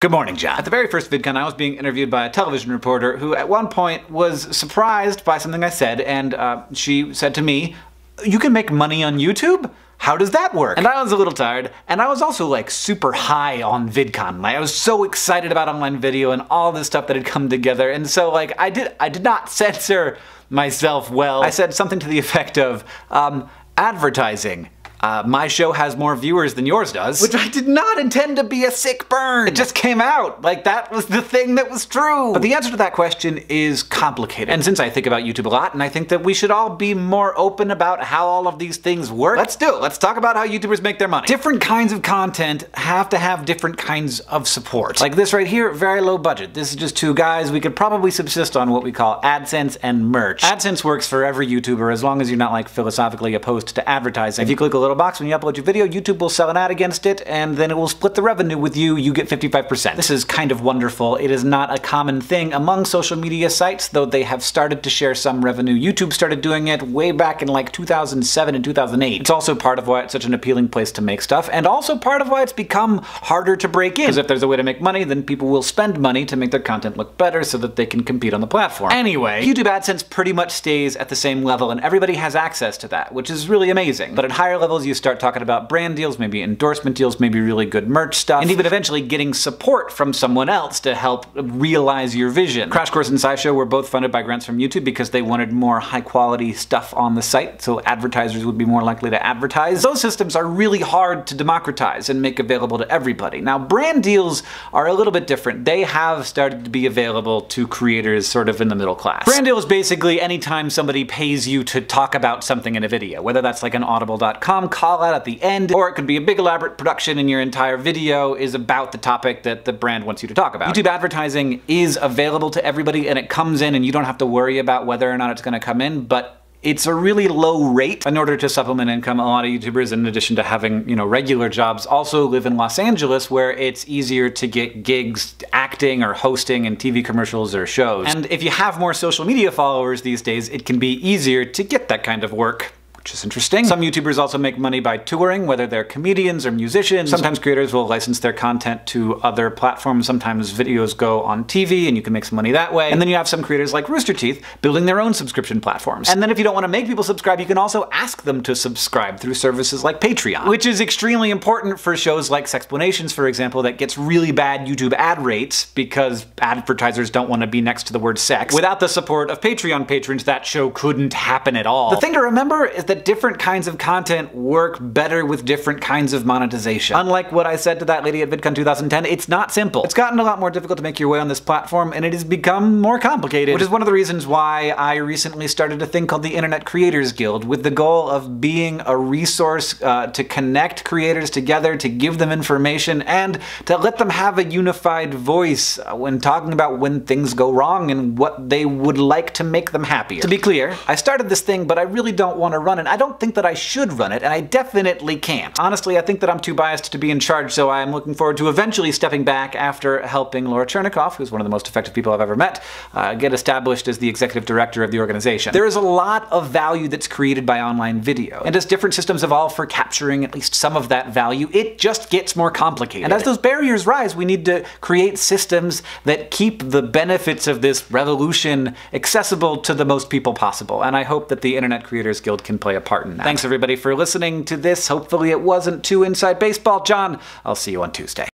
Good morning, John. At the very first VidCon, I was being interviewed by a television reporter who at one point was surprised by something I said, and uh, she said to me, you can make money on YouTube? How does that work? And I was a little tired, and I was also like super high on VidCon. Like I was so excited about online video and all this stuff that had come together, and so like I did I did not censor myself well. I said something to the effect of, um, advertising uh, my show has more viewers than yours does. Which I did not intend to be a sick burn. It just came out. Like, that was the thing that was true. But the answer to that question is complicated. And since I think about YouTube a lot, and I think that we should all be more open about how all of these things work, let's do it. Let's talk about how YouTubers make their money. Different kinds of content have to have different kinds of support. Like this right here, very low budget. This is just two guys. We could probably subsist on what we call AdSense and merch. AdSense works for every YouTuber as long as you're not like philosophically opposed to advertising. If you click a little little box when you upload your video, YouTube will sell an ad against it, and then it will split the revenue with you, you get 55%. This is kind of wonderful. It is not a common thing among social media sites, though they have started to share some revenue. YouTube started doing it way back in like 2007 and 2008. It's also part of why it's such an appealing place to make stuff, and also part of why it's become harder to break in. Because if there's a way to make money, then people will spend money to make their content look better so that they can compete on the platform. Anyway, YouTube AdSense pretty much stays at the same level, and everybody has access to that, which is really amazing. But at higher levels, you start talking about brand deals, maybe endorsement deals, maybe really good merch stuff, and even eventually getting support from someone else to help realize your vision. Crash Course and SciShow were both funded by grants from YouTube because they wanted more high quality stuff on the site, so advertisers would be more likely to advertise. Those systems are really hard to democratize and make available to everybody. Now, brand deals are a little bit different. They have started to be available to creators sort of in the middle class. Brand deal is basically anytime somebody pays you to talk about something in a video, whether that's like an audible.com call out at the end, or it could be a big elaborate production and your entire video is about the topic that the brand wants you to talk about. YouTube advertising is available to everybody and it comes in and you don't have to worry about whether or not it's gonna come in, but it's a really low rate in order to supplement income. A lot of YouTubers, in addition to having, you know, regular jobs, also live in Los Angeles where it's easier to get gigs acting or hosting in TV commercials or shows. And if you have more social media followers these days, it can be easier to get that kind of work which is interesting. Some YouTubers also make money by touring, whether they're comedians or musicians. Sometimes creators will license their content to other platforms. Sometimes videos go on TV and you can make some money that way. And then you have some creators like Rooster Teeth building their own subscription platforms. And then if you don't want to make people subscribe, you can also ask them to subscribe through services like Patreon, which is extremely important for shows like Sexplanations, for example, that gets really bad YouTube ad rates because advertisers don't want to be next to the word sex. Without the support of Patreon patrons, that show couldn't happen at all. The thing to remember is that different kinds of content work better with different kinds of monetization. Unlike what I said to that lady at VidCon 2010, it's not simple. It's gotten a lot more difficult to make your way on this platform, and it has become more complicated, which is one of the reasons why I recently started a thing called the Internet Creators Guild, with the goal of being a resource uh, to connect creators together, to give them information, and to let them have a unified voice when talking about when things go wrong and what they would like to make them happier. To be clear, I started this thing, but I really don't want to run and I don't think that I should run it, and I definitely can't. Honestly, I think that I'm too biased to be in charge, so I'm looking forward to eventually stepping back after helping Laura Chernikoff, who's one of the most effective people I've ever met, uh, get established as the executive director of the organization. There is a lot of value that's created by online video, and as different systems evolve for capturing at least some of that value, it just gets more complicated. And as those barriers rise, we need to create systems that keep the benefits of this revolution accessible to the most people possible, and I hope that the Internet Creators Guild can play play a part in that. Thanks everybody for listening to this. Hopefully it wasn't too inside baseball. John, I'll see you on Tuesday.